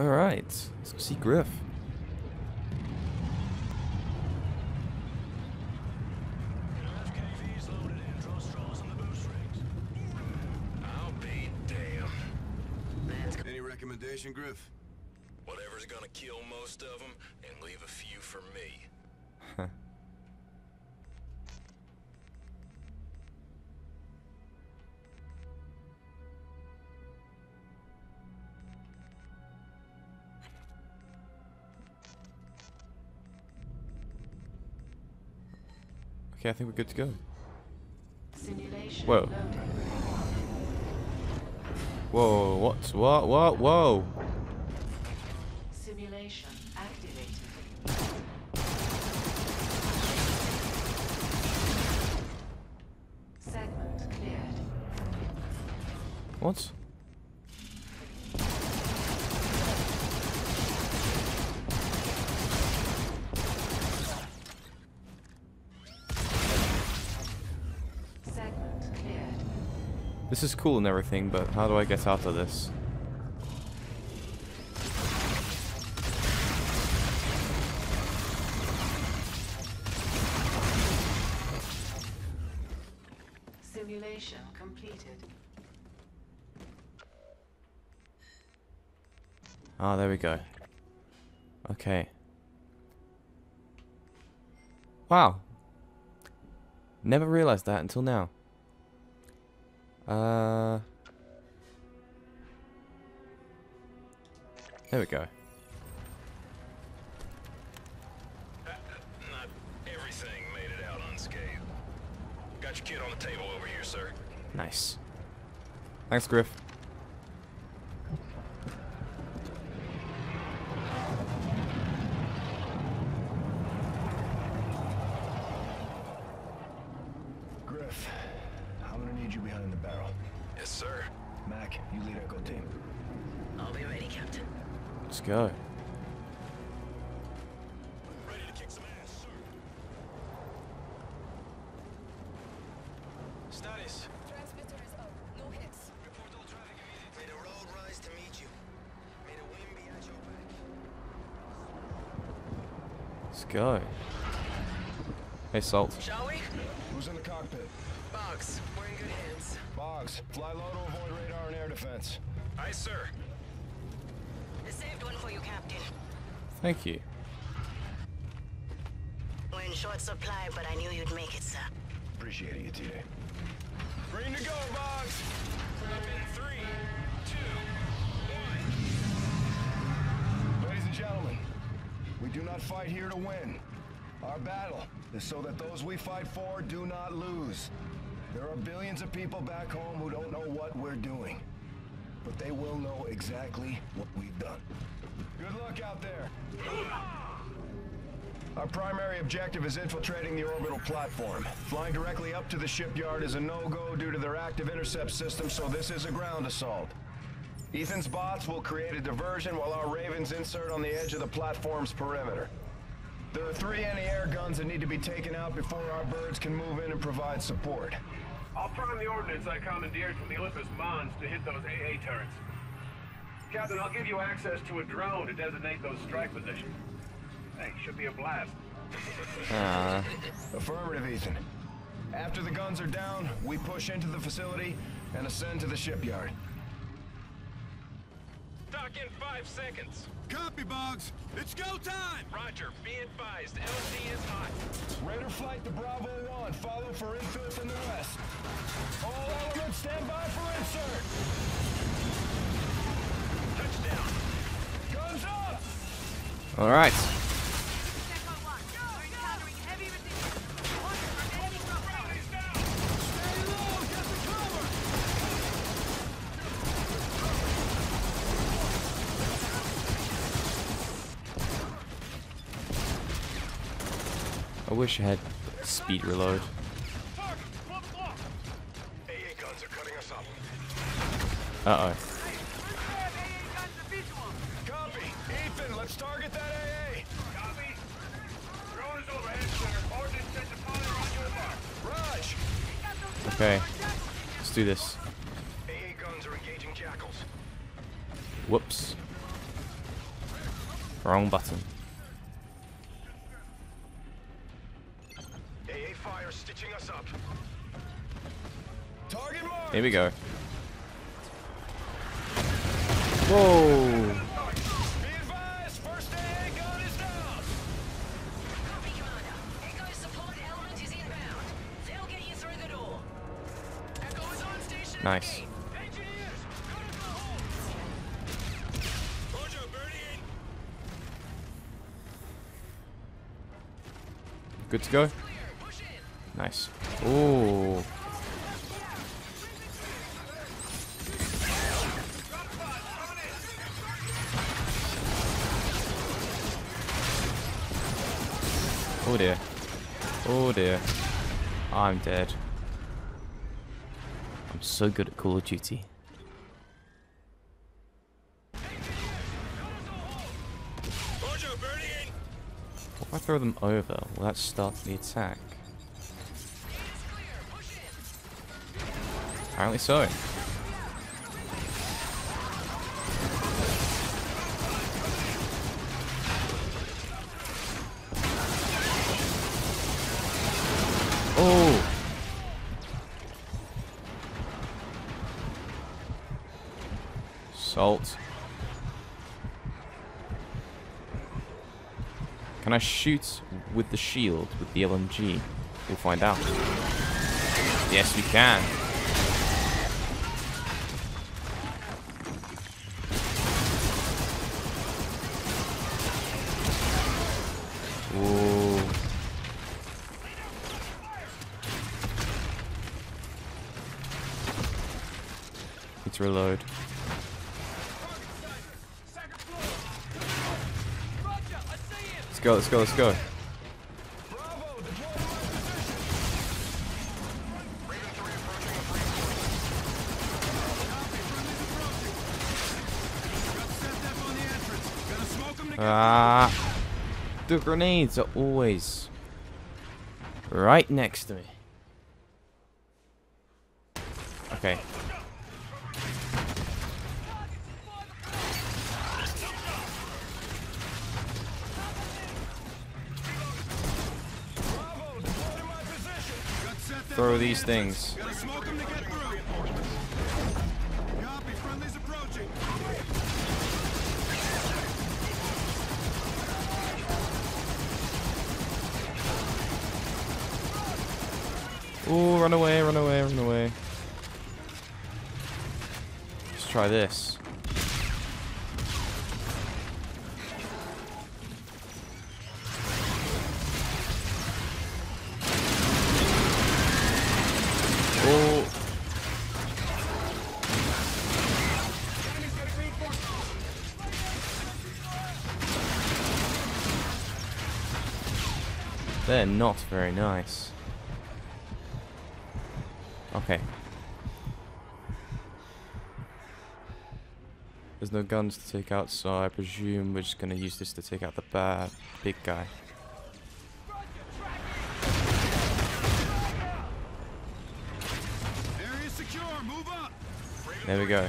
Alright, let's go see Griff. Okay, I think we're good to go. Simulation Whoa. loaded. Whoa, what? What? What? Whoa! Simulation activated. Segment cleared. What? Segment cleared. This is cool and everything, but how do I get out of this? Simulation completed. Ah, there we go. Okay. Wow. Never realized that until now. Uh. There we go. Not everything made it out unscathed. Got your kid on the table over here, sir. Nice. Thanks, Griff. Griff, Status. Transmitter is up. No hits. Report all traffic immediately. May the road rise to meet you. May the wind be at your back. Let's go. Hey, Salt. Shall we? Who's in the cockpit? Boggs, we're in good hands. Boggs, fly low to avoid radar and air defense. Aye, sir. I saved one for you, Captain. Thank you. We're in short supply, but I knew you'd make it, sir. Appreciate it, Yatide. Green to go, Boggs! Up in three, two, one. Ladies and gentlemen, we do not fight here to win. Our battle is so that those we fight for do not lose. There are billions of people back home who don't know what we're doing. But they will know exactly what we've done. Good luck out there. Our primary objective is infiltrating the orbital platform. Flying directly up to the shipyard is a no-go due to their active intercept system, so this is a ground assault. Ethan's bots will create a diversion while our Ravens insert on the edge of the platform's perimeter. There are three anti-air guns that need to be taken out before our birds can move in and provide support. I'll prime the ordnance I commandeered from the Olympus Mons to hit those AA turrets. Captain, I'll give you access to a drone to designate those strike positions. Hey, should be a blast. Ah, Affirmative, Ethan. After the guns are down, we push into the facility and ascend to the shipyard. Dock in five seconds. Copy, Boggs. It's go time! Roger. Be advised. LZ is hot. Raider flight to Bravo 1. Follow for infill from the west. All elements stand by for insert. Touchdown. Guns up! alright. Stay low, get the cover! I wish I had speed reload. Uh oh. Okay. Let's do this. AA guns are engaging jackals. Whoops. Wrong button. Echo is on station. Nice. Go Birdie in. Good to go? Clear. Push in. Nice. Ooh. Oh dear. I'm dead. I'm so good at Call of Duty. If I throw them over? Will that start the attack? Apparently so. Salt. Can I shoot with the shield, with the LMG? We'll find out. Yes, we can. Ooh. Reload. Let's go, let's go, let's go. Bravo, deploy to position. Raven 3 approaching the free Got set up on the entrance. Gonna smoke them to get Ah, the grenades are always right next to me. Okay. Copy, friendly's approaching. Ooh, run away, run away, run away. Let's try this. Not very nice. Okay. There's no guns to take out, so I presume we're just gonna use this to take out the bad big guy. Area secure. Move up. There we go.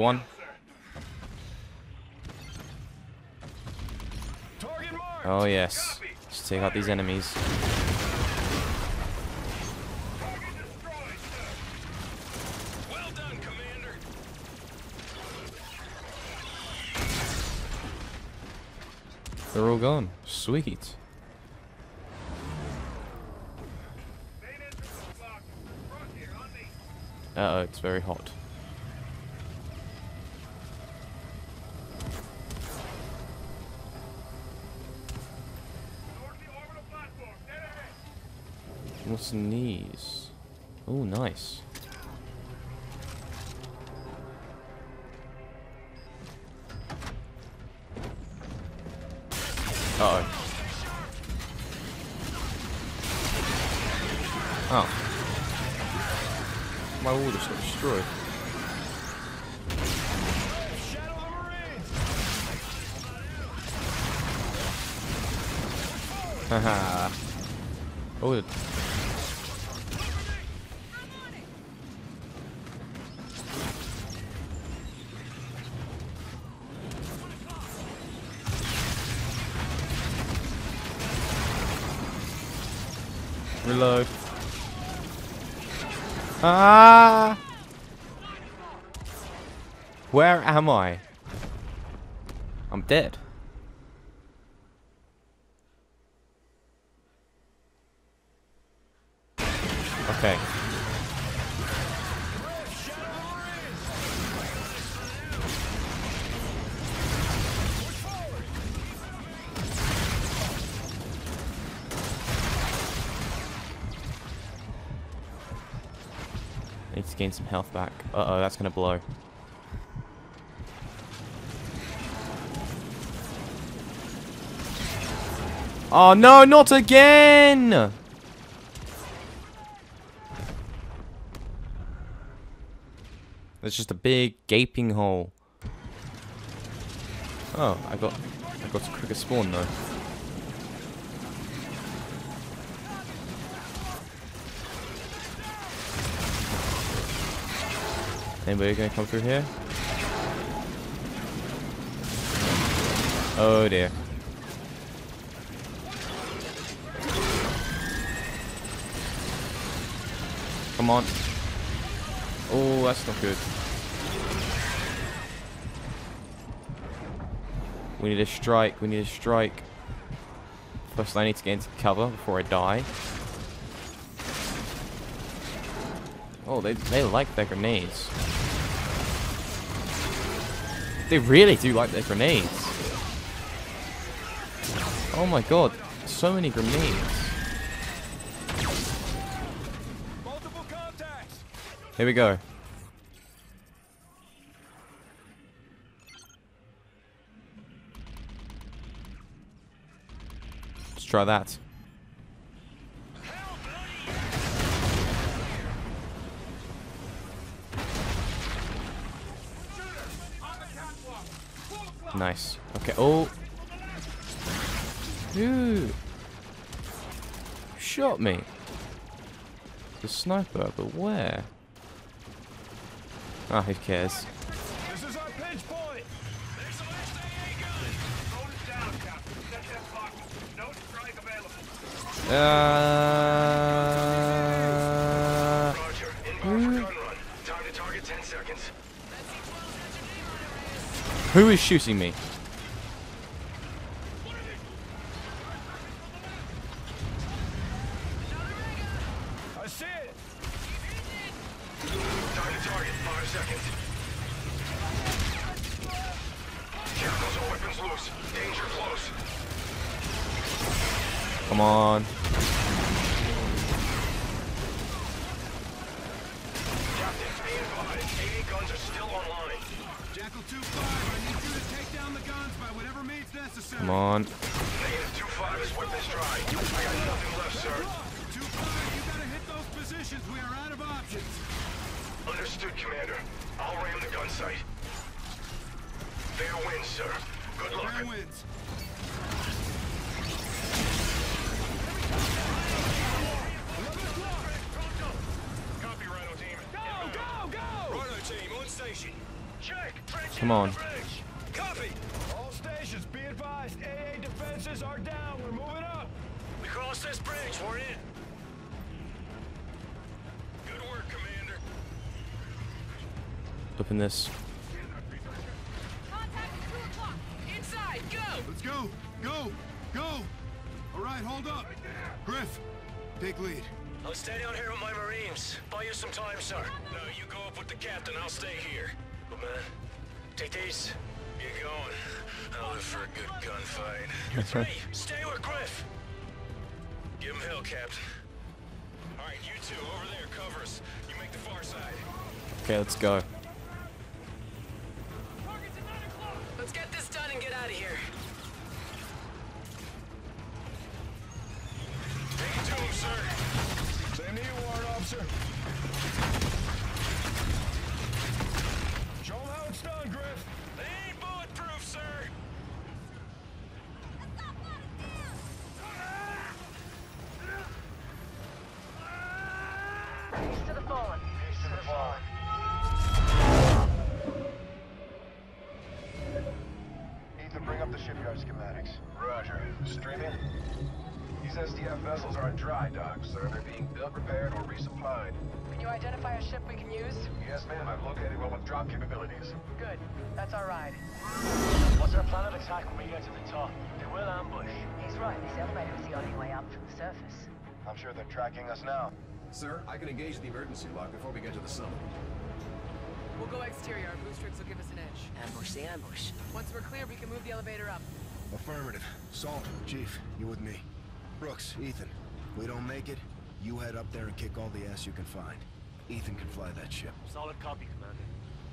one? Oh yes. Let's take out these enemies. They're all gone. Sweet. Uh oh, it's very hot. What's in these? Oh, nice. Uh oh. Oh. My wall just got destroyed. Haha. oh, Reload. Ah! Where am I? I'm dead. Need to gain some health back. Uh oh, that's gonna blow. Oh no, not again! There's just a big gaping hole. Oh, I got I got a quicker spawn though. Anybody gonna come through here? Oh dear. Come on. Oh, that's not good. We need a strike. We need a strike. First, I need to get into cover before I die. Oh, they, they like their grenades. They really do like their grenades. Oh my god, so many grenades. Here we go. Let's try that. Nice. Okay. Oh. Who shot me? The sniper, but where? Ah, who cares? This is our pinch point! There's a last AA gun! Hold it down, Captain. Set that block. No strike available. Uh, Roger. Inbound for gun run. Time to target 10 seconds. Who is shooting me? I see of options. Understood, Commander. I'll ram the gun site. Fair wins, sir. Good luck. Fair wins. Work, Commander. Open this. Contact at 2 o'clock. Inside, go! Let's go. Go. Go. All right, hold up. Griff, take lead. I'll stay down here with my Marines. Buy you some time, sir. No, you go up with the captain. I'll stay here. Good man. Take these. Get going. I'll live for a good gunfight. You're three. Stay with Griff. Give him hell, Captain. All right, you two over there, cover us. You make the far side. Okay, let's go. Let's get this done and get out of here. Take it to him, sir. Same to you, warrant officer. A ship we can use? Yes, ma'am. I've located one with drop capabilities. Good. That's our ride. What's our plan of attack when we get to the top? They will ambush. He's right. This elevator is the only way up from the surface. I'm sure they're tracking us now. Sir, I can engage the emergency lock before we get to the summit. We'll go exterior. Our boostrix will give us an edge. Ambush the ambush. Once we're clear, we can move the elevator up. Affirmative. Salt, Chief, you with me. Brooks, Ethan, if we don't make it, you head up there and kick all the ass you can find. Ethan can fly that ship. Solid copy, Commander.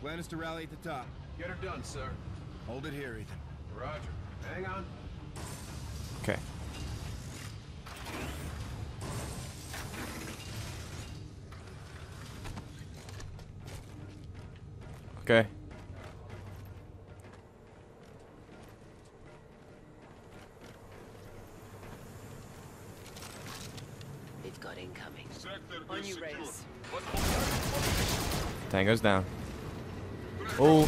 Plan is to rally at the top. Get her done, sir. Hold it here, Ethan. Roger. Hang on. Okay. Okay. They've got incoming. On you, Reyes. Tango's down. Oh.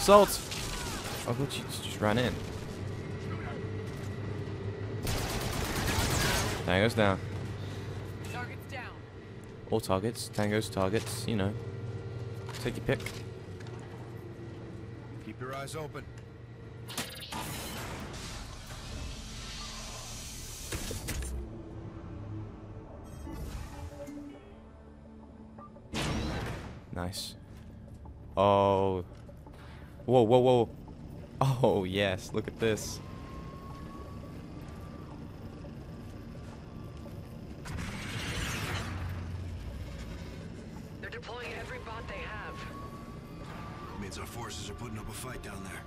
Salt! Oh, thought you just ran in. Tango's down. Target's down. All targets. Tango's targets. You know. Take your pick. Keep your eyes open. Nice. Oh. Whoa, whoa, whoa. Oh, yes. Look at this. They're deploying every bot they have. Means our forces are putting up a fight down there.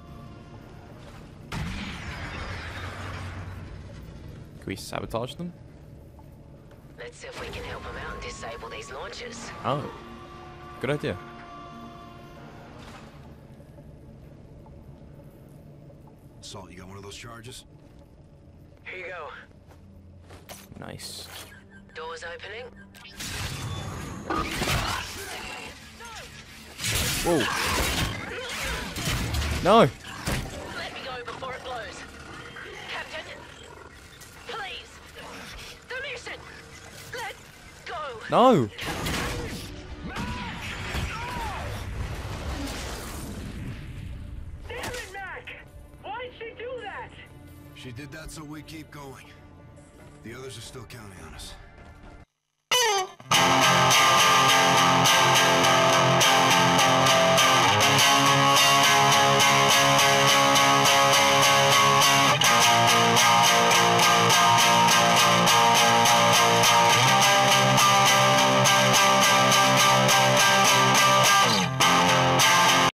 Can we sabotage them? Let's see if we can help them out and disable these launchers. Oh. Good idea. Salt, you got one of those charges? Here you go. Nice. Doors opening. Whoa. No! Let me go before it blows. Captain, please. The mission. Let go. No! We keep going. The others are still counting on us.